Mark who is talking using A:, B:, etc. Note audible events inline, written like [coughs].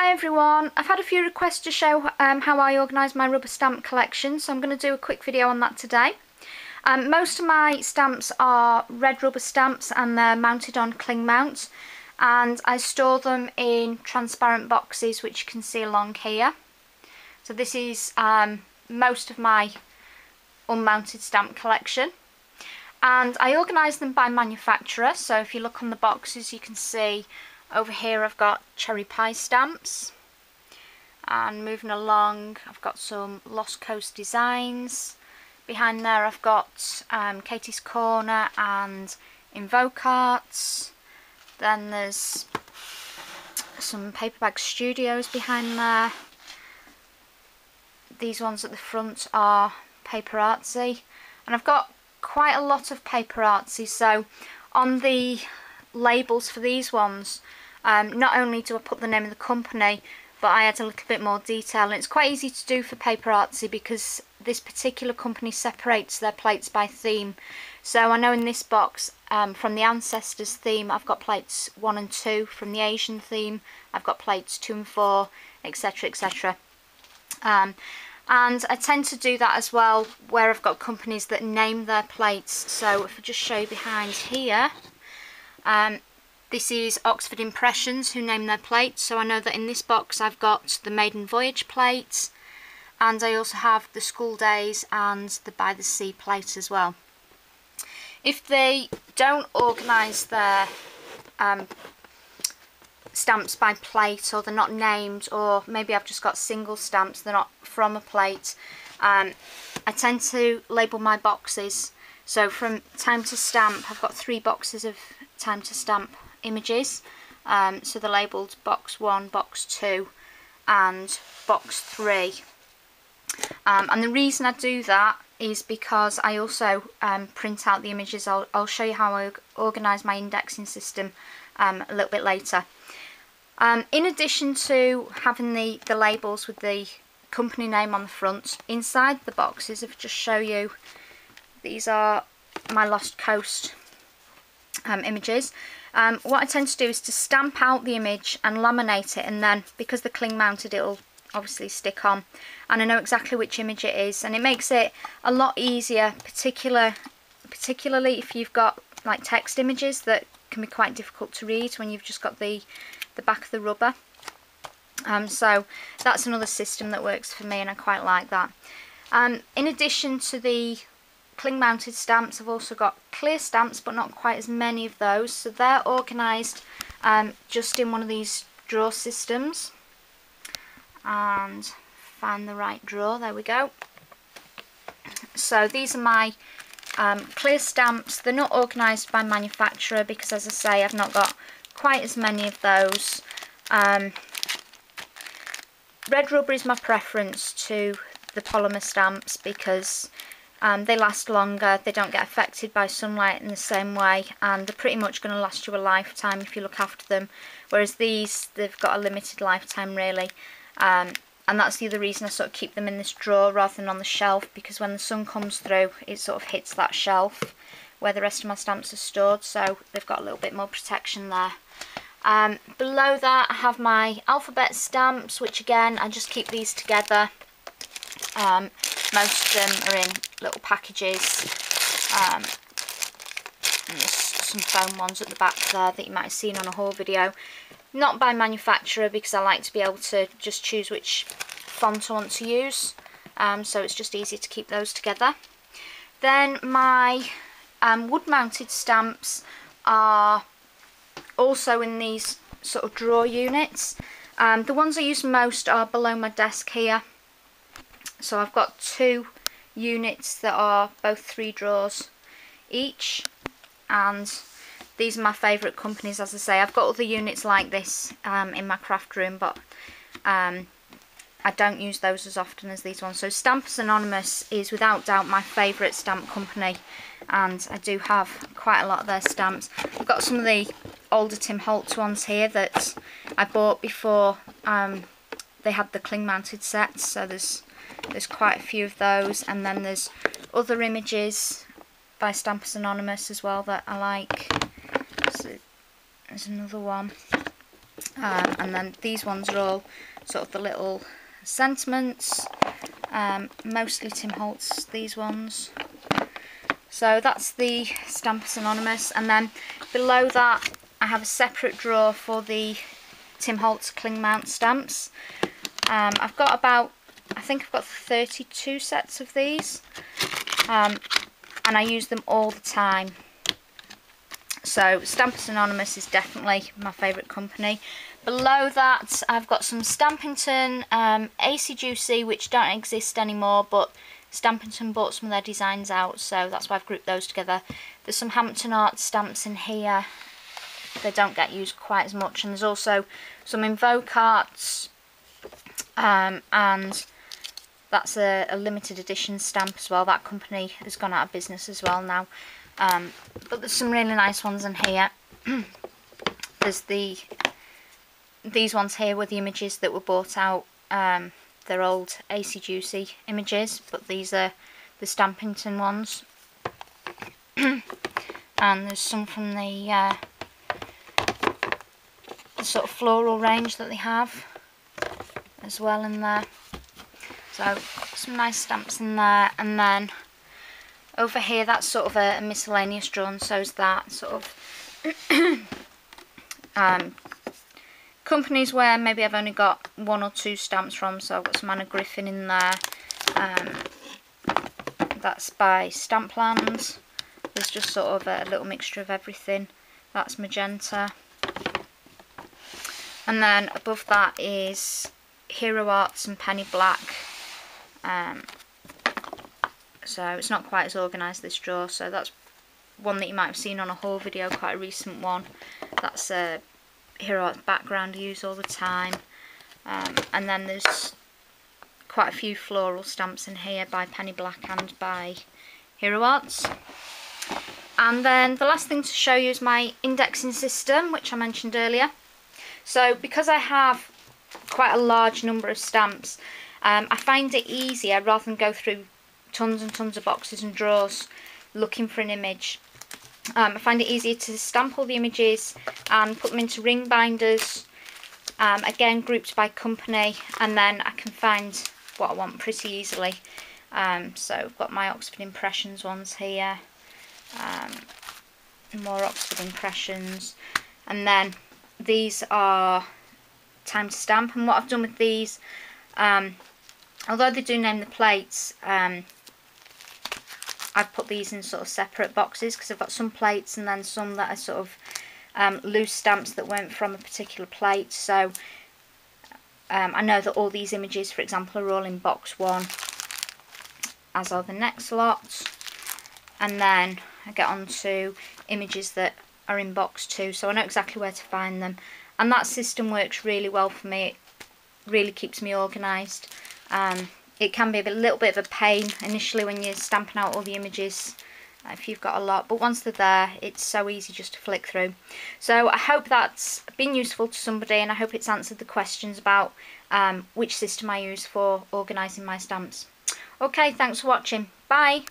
A: Hi everyone, I've had a few requests to show um, how I organise my rubber stamp collection so I'm going to do a quick video on that today. Um, most of my stamps are red rubber stamps and they're mounted on cling mounts and I store them in transparent boxes which you can see along here. So this is um, most of my unmounted stamp collection and I organise them by manufacturer so if you look on the boxes you can see over here I've got cherry pie stamps. And moving along I've got some Lost Coast designs. Behind there I've got um, Katie's Corner and Invoke Arts then there's some Paperbag Studios behind there. These ones at the front are Paper Artsy. And I've got quite a lot of Paper Artsy so on the labels for these ones um, not only do I put the name of the company, but I add a little bit more detail. And it's quite easy to do for Paper Artsy because this particular company separates their plates by theme. So I know in this box, um, from the Ancestors theme, I've got plates 1 and 2. From the Asian theme, I've got plates 2 and 4, etc, etc. Um, and I tend to do that as well where I've got companies that name their plates. So if I just show you behind here, um, this is Oxford Impressions who name their plates. So I know that in this box I've got the Maiden Voyage plate and I also have the School Days and the By the Sea plate as well. If they don't organise their um, stamps by plate or they're not named or maybe I've just got single stamps, they're not from a plate, um, I tend to label my boxes. So from time to stamp, I've got three boxes of time to stamp images. Um, so they're labelled box 1, box 2 and box 3. Um, and the reason I do that is because I also um, print out the images. I'll, I'll, show you how I organise my indexing system um, a little bit later. Um, in addition to having the, the labels with the company name on the front, inside the boxes, if I just show you, these are my Lost Coast um, images. Um, what I tend to do is to stamp out the image and laminate it and then because the cling mounted it'll obviously stick on. And I know exactly which image it is and it makes it a lot easier particular particularly if you've got like text images that can be quite difficult to read when you've just got the the back of the rubber. Um, so that's another system that works for me and I quite like that. Um, in addition to the cling mounted stamps. I've also got clear stamps but not quite as many of those. So they're organised um, just in one of these drawer systems. And find the right drawer there we go. So these are my um, clear stamps. They're not organised by manufacturer because as I say I've not got quite as many of those. Um, red rubber is my preference to the polymer stamps because um, they last longer, they don't get affected by sunlight in the same way and they're pretty much going to last you a lifetime if you look after them. Whereas these, they've got a limited lifetime really. Um, and that's the other reason I sort of keep them in this drawer rather than on the shelf because when the sun comes through it sort of hits that shelf where the rest of my stamps are stored so they've got a little bit more protection there. Um, below that I have my alphabet stamps which again I just keep these together. Um, most of them are in little packages. Um, there's some foam ones at the back there that you might have seen on a haul video. Not by manufacturer because I like to be able to just choose which font I want to use. Um, so it's just easy to keep those together. Then my um, wood mounted stamps are also in these sort of drawer units. Um, the ones I use most are below my desk here. So I've got two units that are both three drawers each and these are my favourite companies as I say. I've got other units like this um, in my craft room but um, I don't use those as often as these ones. So Stampers Anonymous is without doubt my favourite stamp company and I do have quite a lot of their stamps. I've got some of the older Tim Holtz ones here that I bought before um, they had the cling mounted sets so there's there's quite a few of those and then there's other images by Stampers Anonymous as well that I like. So there's another one. Um, and then these ones are all sort of the little sentiments, um, mostly Tim Holtz, these ones. So that's the Stampers Anonymous and then below that I have a separate drawer for the Tim Holtz cling mount stamps. Um, I've got about, I think I've got 32 sets of these um, and I use them all the time. So Stampers Anonymous is definitely my favourite company. Below that I've got some Stampington um, which don't exist anymore but Stampington bought some of their designs out so that's why I've grouped those together. There's some Hampton Art stamps in here. They don't get used quite as much and there's also some Invoke Arts um, and that's a, a, limited edition stamp as well. That company has gone out of business as well now. Um, but there's some really nice ones in here. [clears throat] there's the these ones here were the images that were bought out. Um, they're old Acey-Deucey images, but these are the Stampington ones. [clears throat] and there's some from the, uh, the sort of floral range that they have as well in there. So some nice stamps in there and then over here that's sort of a, a miscellaneous drawer and so is that sort of [coughs] um, companies where maybe I've only got one or two stamps from so I've got some Anna Griffin in there um, that's by Stamplands. There's just sort of a little mixture of everything. That's magenta. And then above that is Hero Arts and Penny Black um, so it's not quite as organised this drawer so that's one that you might have seen on a haul video quite a recent one. That's a Hero Arts background I use all the time. Um, and then there's quite a few floral stamps in here by Penny Black and by Hero Arts. And then the last thing to show you is my indexing system which I mentioned earlier. So because I have quite a large number of stamps um, I find it easier rather than go through tons and tons of boxes and drawers looking for an image. Um, I find it easier to stamp all the images and put them into ring binders, um, again grouped by company, and then I can find what I want pretty easily. Um, so I've got my Oxford Impressions ones here, um, more Oxford Impressions, and then these are time to stamp, and what I've done with these, um, although they do name the plates, um, I've put these in sort of separate boxes because I've got some plates and then some that are sort of um, loose stamps that weren't from a particular plate. So um, I know that all these images, for example, are all in box one, as are the next lot. And then I get on to images that are in box two, so I know exactly where to find them. And that system works really well for me. It really keeps me organised. Um, it can be a little bit of a pain initially when you're stamping out all the images uh, if you've got a lot but once they're there it's so easy just to flick through. So I hope that's been useful to somebody and I hope it's answered the questions about um, which system I use for organising my stamps. Okay thanks for watching. Bye